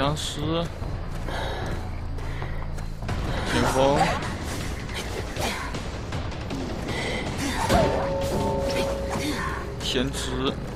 僵尸，前锋，先知。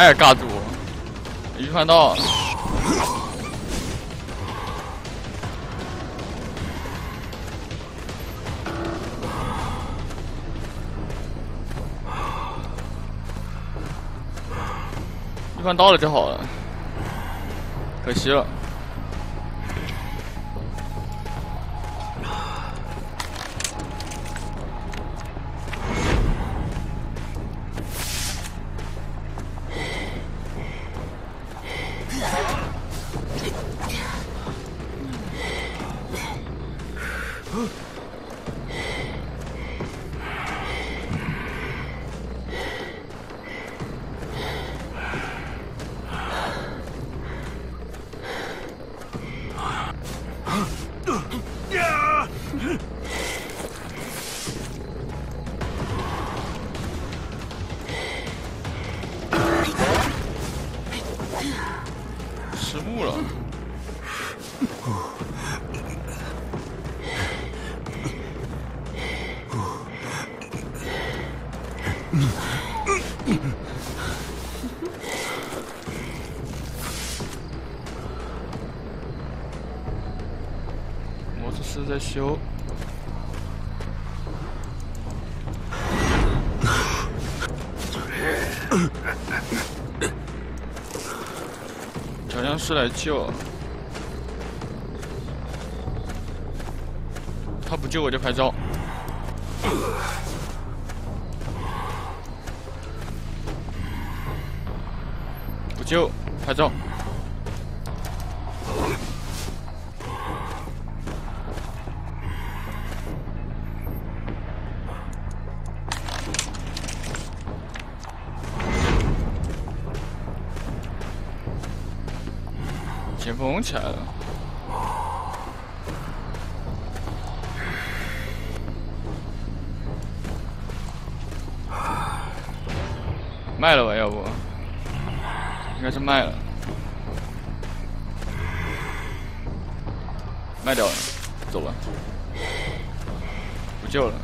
哎，尬住！预判到，预判到了就好了，可惜了。在修。调香师来救，他不救我就拍照，不救拍照。起来了，卖了吧？要不，应该是卖了，卖掉了，走吧，不救了。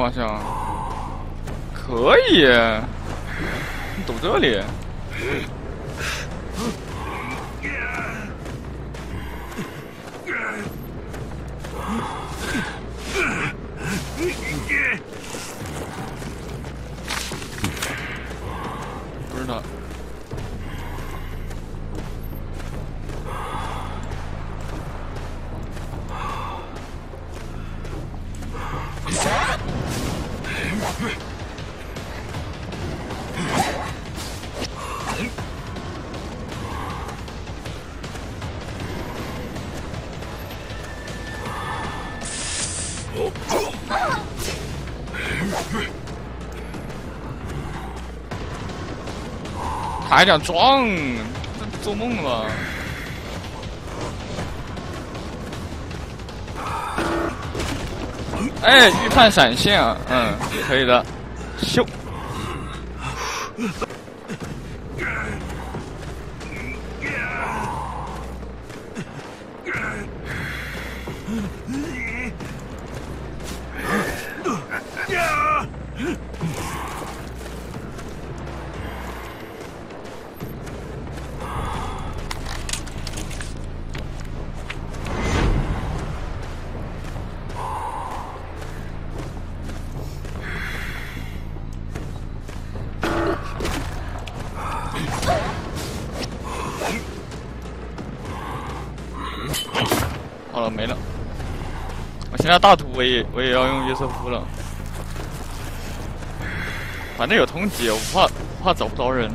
方向可以，你堵这里。还想撞！做梦了！哎，预判闪现啊，嗯，可以的，秀。那大图我也我也要用约瑟夫了，反正有通缉，我怕我怕找不着人。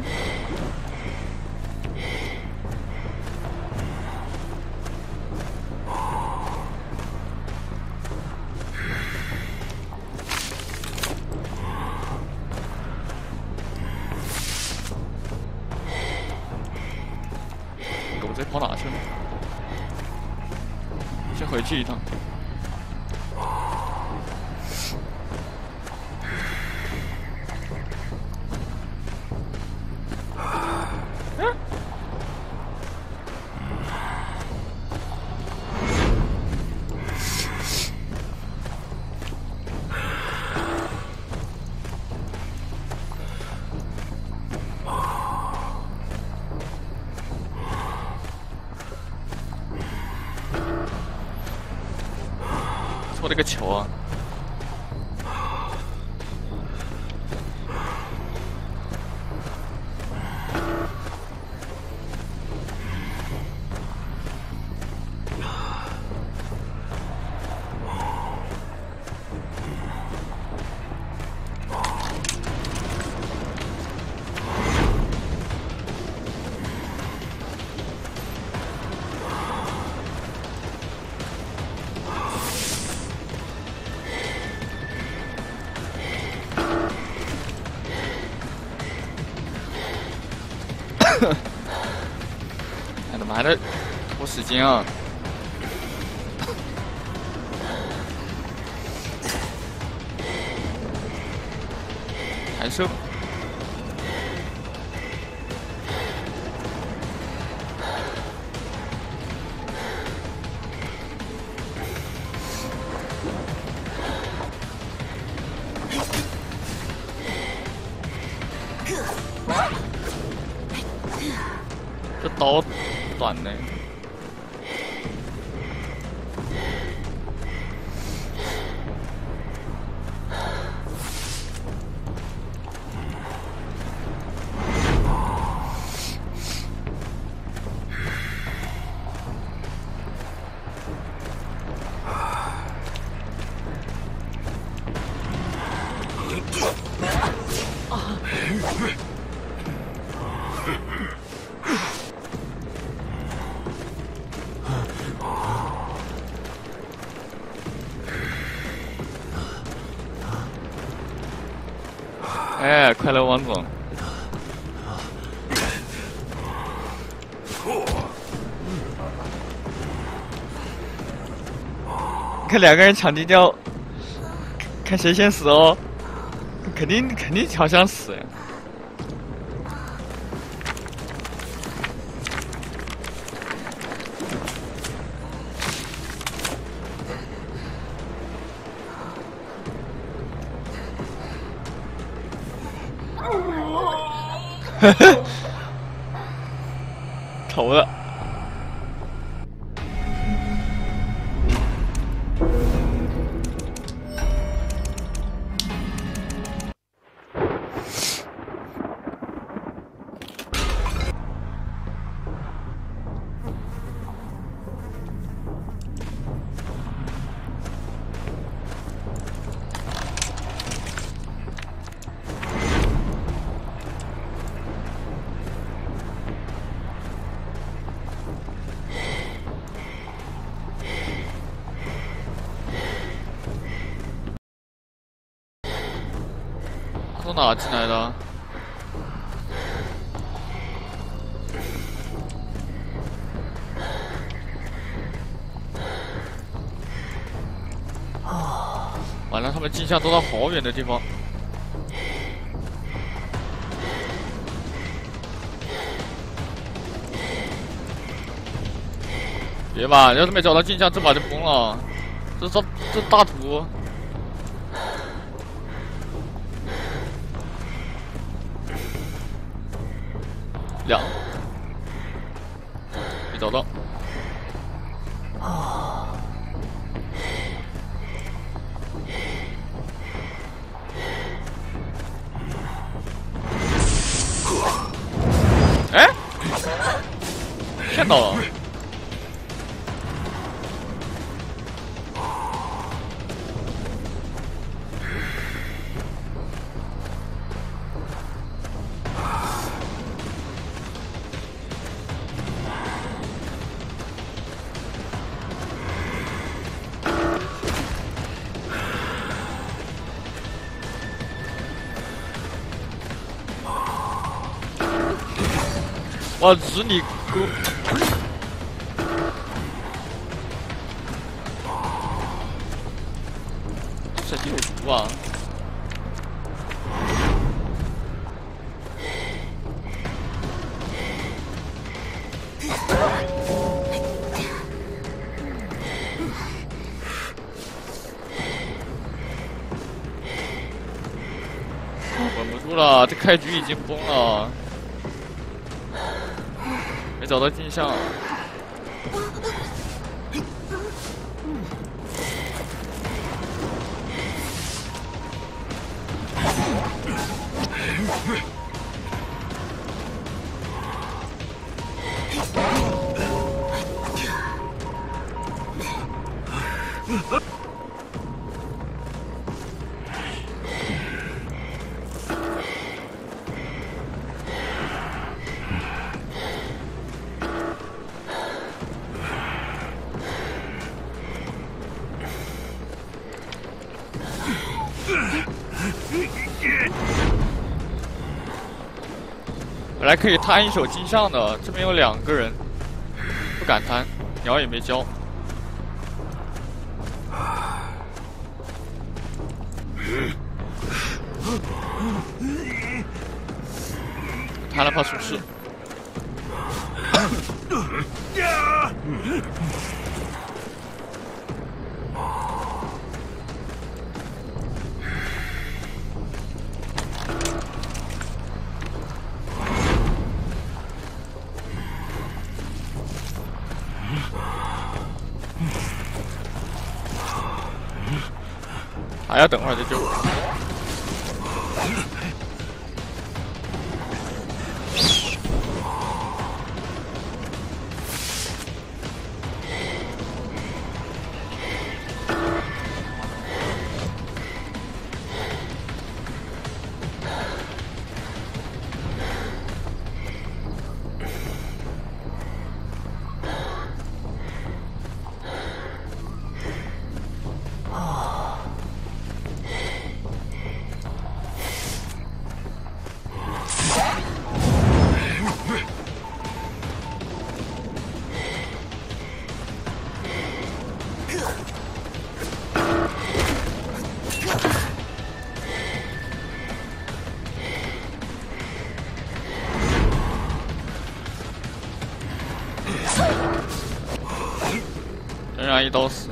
我这个球啊！经啊。弹射看两个人抢地窖，看谁先死哦！肯定肯定好想死呀！呵呵，哪进来的？完了他们镜像都到好远的地方。别吧要是没找到镜像这把就崩了。这这这大图。我日你哥！神经有毒啊！稳不住了，这开局已经崩了。没还。可以摊一手镜像的，这边有两个人，不敢摊，鸟也没交，还要等会儿再救。我万一刀死。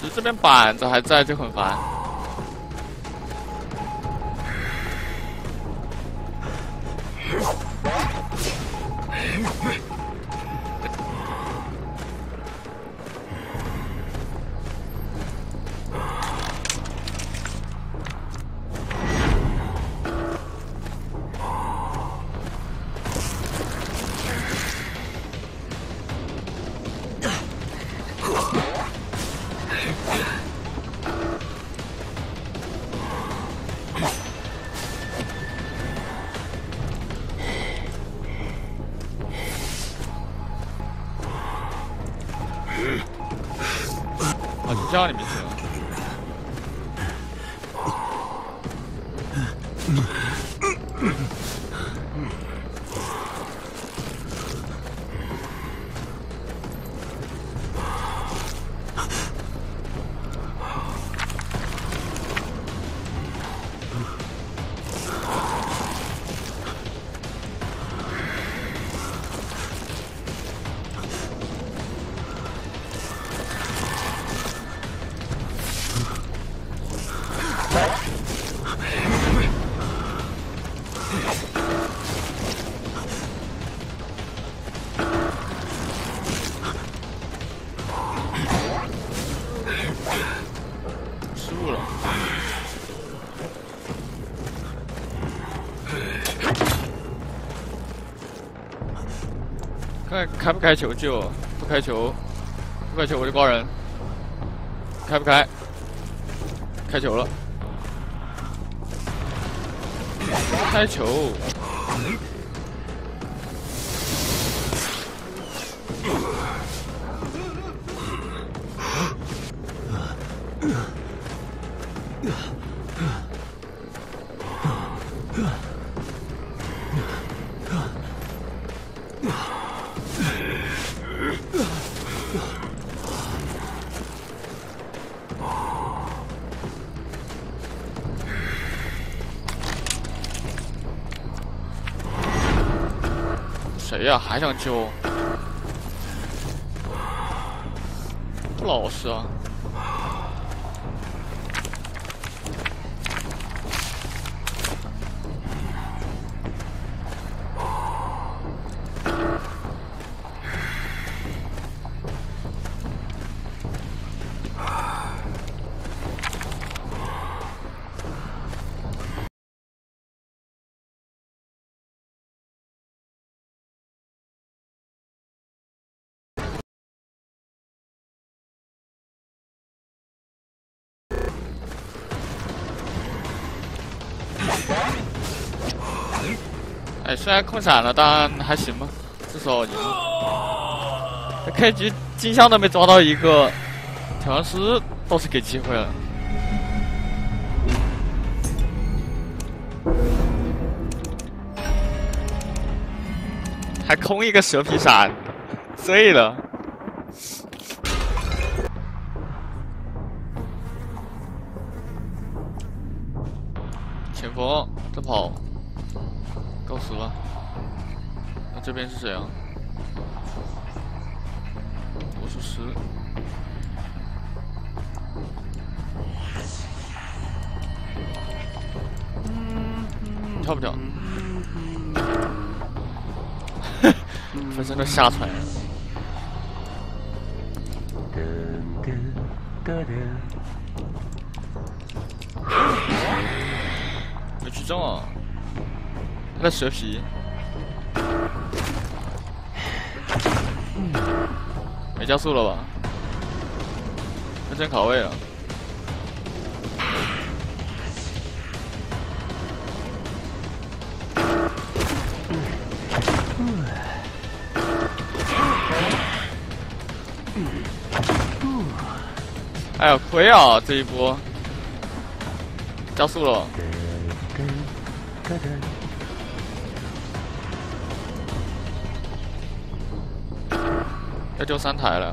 其实这边板子还在，就很烦。啊，你家里面去了。开不开球就不开球，不开球我就挂人。开不开？开球了。开球。嗯呀？还想救？不老实啊！虽然控闪了，但还行吧，至少赢了。开局金像都没抓到一个，调香师倒是给机会了。还空一个蛇皮闪，醉了。前锋在跑。死了！那这边是谁啊？我是十。跳不跳？分身都下船。没去中啊！那蛇皮，没加速了吧？分身卡位了。哎呀，亏啊！这一波加速了。就三台了，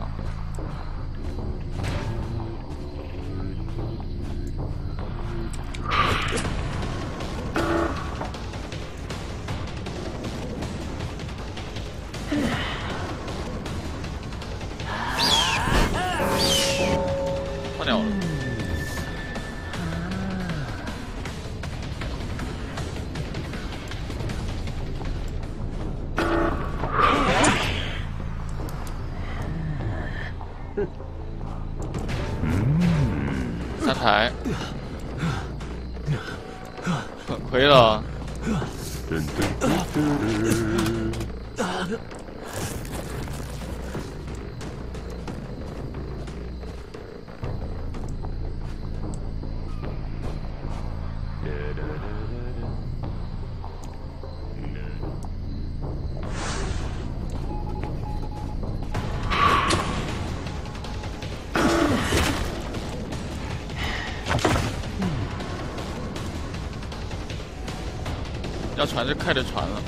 船就开着船了，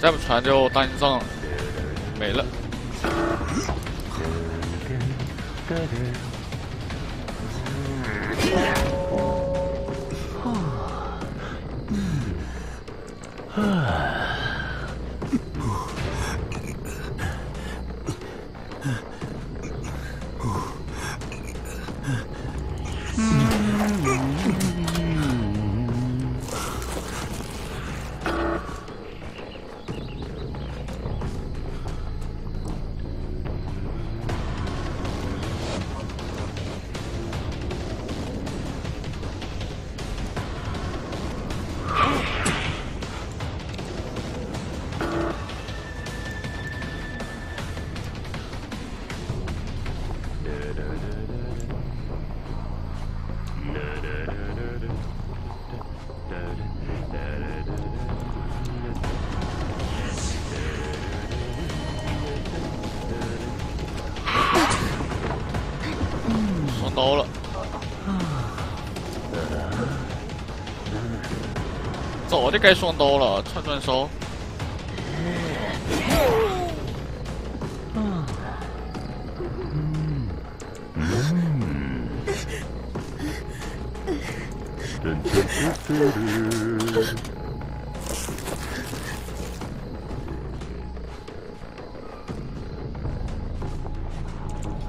再不船就大心脏没了。到了。早就该双刀了，串串烧。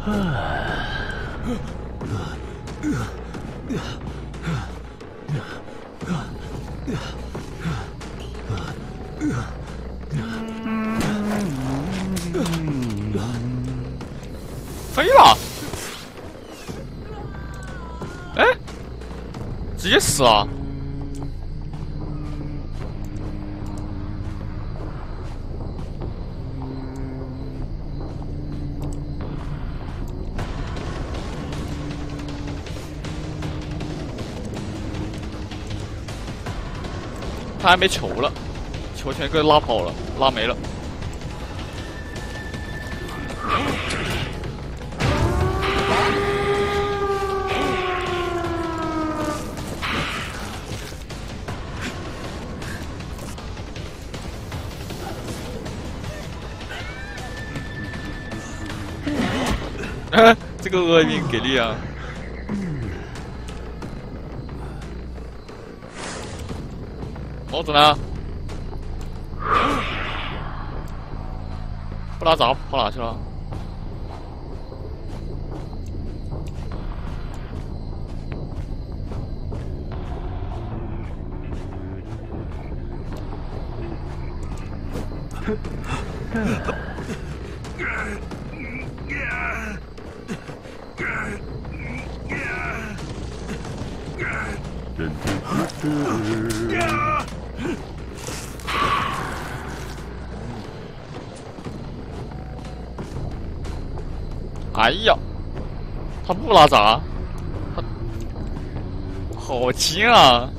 飞 死了！他还没球了，球全给拉跑了，拉没了。个厄运给力啊！猴子呢？不拉闸跑哪去了？哎呀，他不拉闸，他好轻啊！